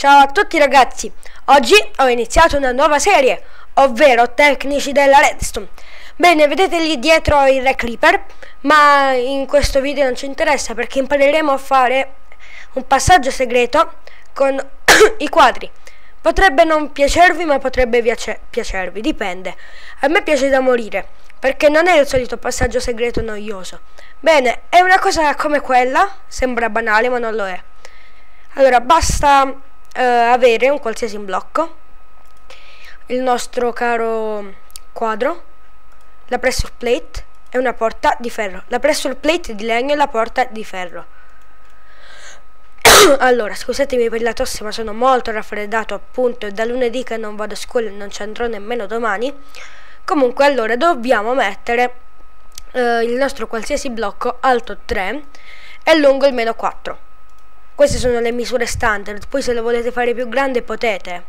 Ciao a tutti ragazzi, oggi ho iniziato una nuova serie, ovvero Tecnici della Redstone. Bene, vedete lì dietro il Re Creeper, ma in questo video non ci interessa perché impareremo a fare un passaggio segreto con i quadri. Potrebbe non piacervi, ma potrebbe piacervi, dipende. A me piace da morire, perché non è il solito passaggio segreto noioso. Bene, è una cosa come quella, sembra banale ma non lo è. Allora, basta eh, avere un qualsiasi blocco, il nostro caro quadro, la pressure plate e una porta di ferro. La pressure plate di legno e la porta di ferro. allora, scusatemi per la tosse, ma sono molto raffreddato appunto e da lunedì che non vado a scuola e non ci andrò nemmeno domani. Comunque, allora, dobbiamo mettere eh, il nostro qualsiasi blocco alto 3 e lungo il meno 4. Queste sono le misure standard, poi se lo volete fare più grande potete.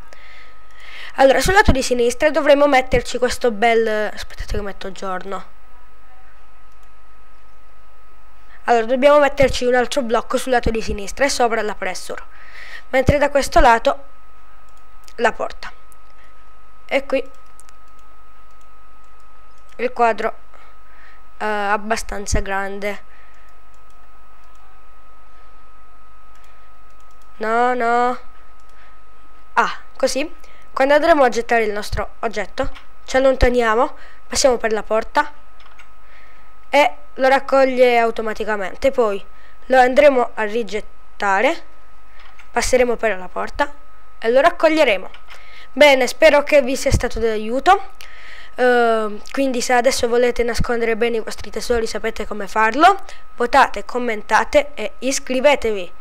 Allora, sul lato di sinistra dovremo metterci questo bel... Aspettate che metto giorno. Allora, dobbiamo metterci un altro blocco sul lato di sinistra e sopra la pressure. Mentre da questo lato la porta. E qui il quadro è abbastanza grande. No, no. Ah, così. Quando andremo a gettare il nostro oggetto, ci allontaniamo, passiamo per la porta e lo raccoglie automaticamente. Poi lo andremo a rigettare, passeremo per la porta e lo raccoglieremo. Bene, spero che vi sia stato d'aiuto. Uh, quindi se adesso volete nascondere bene i vostri tesori sapete come farlo. Votate, commentate e iscrivetevi.